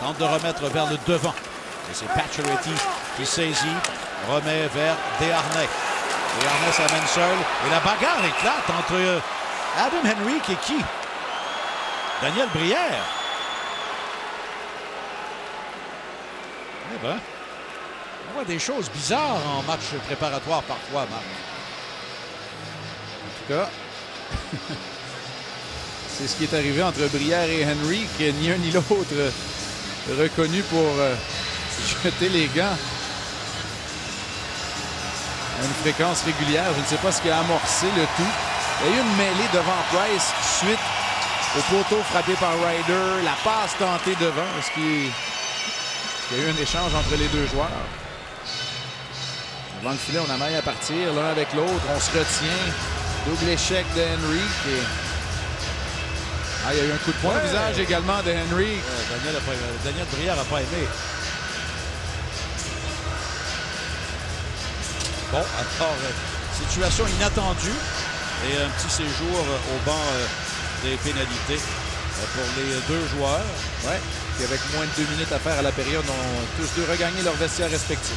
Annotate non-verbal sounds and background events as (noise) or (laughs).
Tente de remettre vers le devant. Et c'est Pacioretty qui saisit, remet vers Desharnais. Desharnais s'amène seul. Et la bagarre éclate entre euh, Adam Henrique et qui? Daniel Brière. Eh ben, on voit des choses bizarres en match préparatoire parfois, Marc. En tout cas, (laughs) c'est ce qui est arrivé entre Brière et Henry, que ni un ni l'autre reconnu pour euh, jeter les gants à une fréquence régulière. Je ne sais pas ce qui a amorcé le tout. Il y a eu une mêlée devant Price suite au poteau frappé par Ryder, la passe tentée devant. Est-ce qu'il y a eu un échange entre les deux joueurs? Devant le filet, on a maille à partir l'un avec l'autre. On se retient. Double échec de Henry. Ah, il y a eu un coup de poing Ouais. visage également de Henry. Daniel, a pas- Daniel Brière n'a pas aimé. Bon, alors, euh, situation inattendue et un petit séjour euh, au banc euh, des pénalités pour les deux joueurs. Ouais. Puis avec moins de deux minutes à faire à la période, ont tous deux regagné leur vestiaire respectif.